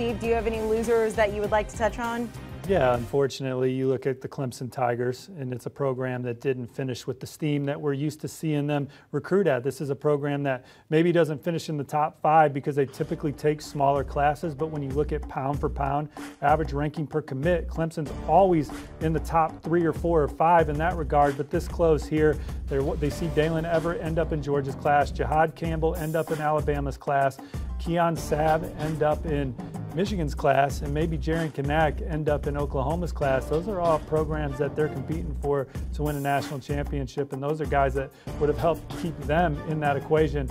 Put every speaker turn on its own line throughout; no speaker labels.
Steve, do you have any losers that you would like to touch on?
Yeah, unfortunately, you look at the Clemson Tigers, and it's a program that didn't finish with the steam that we're used to seeing them recruit at. This is a program that maybe doesn't finish in the top five because they typically take smaller classes, but when you look at pound for pound, average ranking per commit, Clemson's always in the top three or four or five in that regard. But this close here, they see Daylen Everette end up in Georgia's class, Jihaad Campbell end up in Alabama's class, Keon Sabb end up in Michigan's class and maybe Jaren Kanak end up in Oklahoma's class. Those are all programs that they're competing for to win a national championship, and those are guys that would have helped keep them in that equation.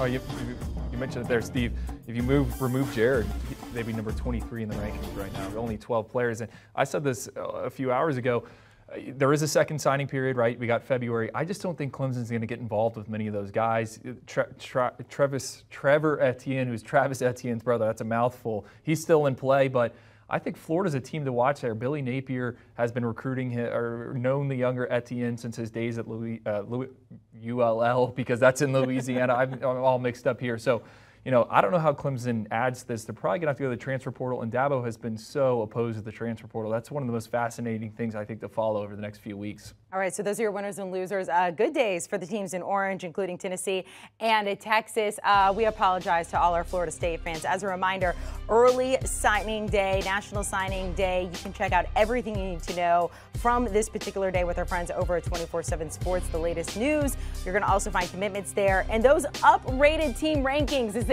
Oh, you, you mentioned it there, Steve. If you move, remove Jared, they'd be number 23 in the rankings right now. Only 12 players, and I said this uh, a few hours ago there is a second signing period, right? We got February. I just don't think Clemson's going to get involved with many of those guys. Tre- Trevor Etienne, who's Travis Etienne's brother, that's a mouthful. He's still in play, but I think Florida's a team to watch there. Billy Napier has been recruiting him, or known the younger Etienne since his days at Louis, uh, Louis, ULL because that's in Louisiana. I'm, I'm all mixed up here. So you know, I don't know how Clemson adds this. They're probably going to have to go to the transfer portal, and Dabo has been so opposed to the transfer portal. That's one of the most fascinating things I think to follow over the next few weeks.
All right, so those are your winners and losers. Uh, good days for the teams in orange, including Tennessee and Texas. Uh, we apologize to all our Florida State fans. As a reminder, early signing day, National Signing Day. You can check out everything you need to know from this particular day with our friends over at 24 7 Sports, the latest news. You're going to also find commitments there and those up-rated team rankings as